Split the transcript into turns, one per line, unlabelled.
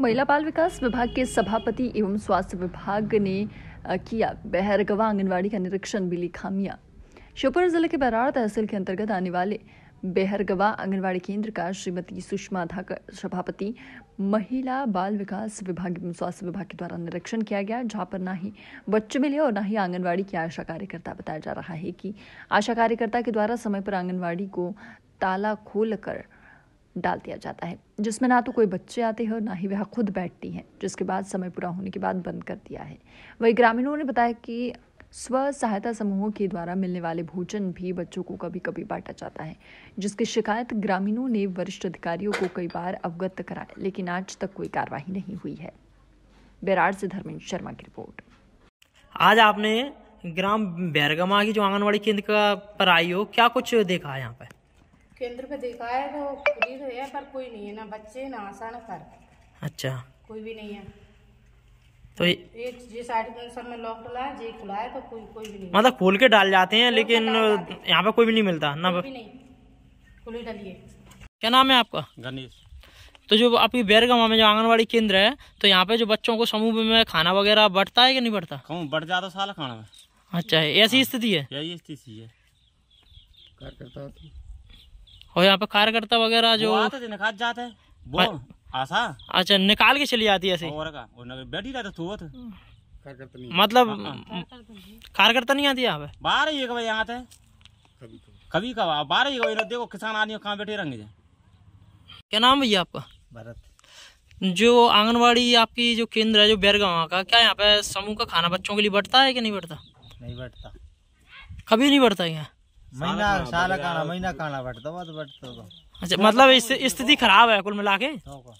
महिला बाल विकास विभाग के सभापति एवं स्वास्थ्य विभाग ने किया बहरगवा आंगनवाड़ी का निरीक्षण मिली खामियाँ। श्योपुर ज़िले के बराड़ तहसील के अंतर्गत आने वाले बेहरगवा आंगनवाड़ी केंद्र का श्रीमती सुषमा धाकर सभापति, महिला बाल विकास विभाग एवं स्वास्थ्य विभाग के द्वारा निरीक्षण किया गया, जहाँ पर ना ही बच्चे मिले और ना ही आंगनवाड़ी की आशा कार्यकर्ता बताया जा रहा है कि आशा कार्यकर्ता के द्वारा समय पर आंगनवाड़ी को ताला खोल कर डाल दिया जाता है। जिसमें ना तो कोई बच्चे आते हैं और ना ही वह खुद बैठती हैं, जिसके बाद समय पूरा होने के बाद बंद कर दिया है। वही ग्रामीणों ने बताया कि स्व सहायता समूहों के द्वारा मिलने वाले भोजन भी बच्चों को कभी कभी बांटा जाता है, जिसकी शिकायत ग्रामीणों ने वरिष्ठ अधिकारियों को कई बार अवगत कराया, लेकिन आज तक कोई कार्रवाई नहीं हुई है। बेराड़ से धर्मेंद्र शर्मा की रिपोर्ट।
आज आपने ग्राम बैरगमा की जो आंगनबाड़ी केंद्र का पर आई हो क्या कुछ देखा है यहाँ पे
केंद्र पे देखा है तो खुली तो है पर कोई नहीं है ना बच्चे ना आशा ना कर
अच्छा।
कोई भी नहीं है।
तो ये-
एक जी साइड में सब में लॉक डला है जी खुला है तो कोई कोई भी नहीं
मतलब खोल के डाल जाते हैं लेकिन यहाँ पे कोई भी नहीं मिलता ना
नहीं। खुली डली है
क्या नाम है आपका?
गणेश।
तो जो आपकी बैरगमा में जो आंगनबाड़ी केंद्र है तो यहाँ पे जो बच्चों को समूह में खाना वगैरह बढ़ता है कि नहीं बढ़ता?
बढ़ जाता साला खाना। में
अच्छा ऐसी स्थिति है?
यही स्थिति है।
और यहाँ पे कार्यकर्ता वगैरह जो
आते थे जाते हैं। वो आशा?
अच्छा निकाल के चली जाती है ऐसे
और का? और बैठी रहता तू तो
मतलब कार्यकर्ता नहीं आती यहाँ पे?
बारह एक बजे आते हैं। कभी कभी बारह एक बजे देखो किसान आदमी कहाँ बैठे रहेंगे।
क्या नाम भैया आपका?
भरत।
जो आंगनवाड़ी आपकी जो केंद्र है जो बैरगांव का क्या यहाँ पे समूह का खाना बच्चों के लिए बढ़ता है कि नहीं बढ़ता?
नहीं बैठता
कभी नहीं बढ़ता यहाँ?
महीना साल महीना काना बैठता बहुत बैठता तो
अच्छा मतलब स्थिति खराब है कुल मिला के
तो को।